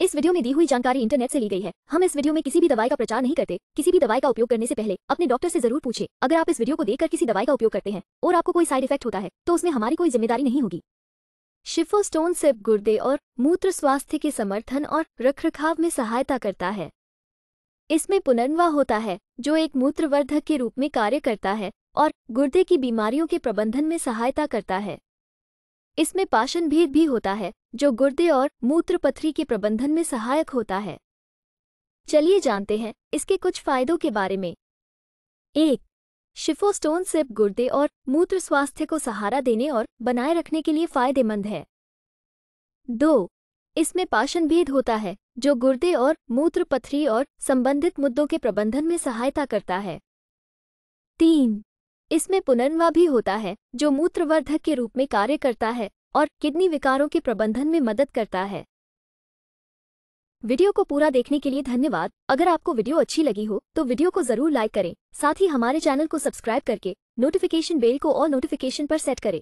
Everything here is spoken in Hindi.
इस वीडियो में दी हुई जानकारी इंटरनेट से ली गई है। हम इस वीडियो में किसी भी दवाई का प्रचार नहीं करते। किसी भी दवाई का उपयोग करने से पहले अपने डॉक्टर से ज़रूर पूछे। अगर आप इस वीडियो को देखकर किसी दवाई का उपयोग करते हैं और आपको कोई साइड इफ़ेक्ट होता है तो उसमें हमारी कोई ज़िम्मेदारी नहीं होगी। शिफोस्टोन सिर्फ़ गुर्दे और मूत्र स्वास्थ्य के समर्थन और रखरखाव में सहायता करता है। इसमें पुनर्वाह होता है, जो एक मूत्रवर्धक के रूप में कार्य करता है और गुर्दे की बीमारियों के प्रबंधन में सहायता करता है। इसमें पाचन भेद भी होता है, जो गुर्दे और मूत्रपथरी के प्रबंधन में सहायक होता है। चलिए जानते हैं इसके कुछ फायदों के बारे में। एक, शिफोस्टोन सिर्फ़ गुर्दे और मूत्र स्वास्थ्य को सहारा देने और बनाए रखने के लिए फ़ायदेमंद है। दो, इसमें पाचन भेद होता है, जो गुर्दे और मूत्र पथरी और संबंधित मुद्दों के प्रबंधन में सहायता करता है। तीन इसमें पुनर्वा भी होता है, जो मूत्रवर्धक के रूप में कार्य करता है और किडनी विकारों के प्रबंधन में मदद करता है। वीडियो को पूरा देखने के लिए धन्यवाद। अगर आपको वीडियो अच्छी लगी हो तो वीडियो को ज़रूर लाइक करें। साथ ही हमारे चैनल को सब्सक्राइब करके नोटिफिकेशन बेल को और नोटिफिकेशन पर सेट करें।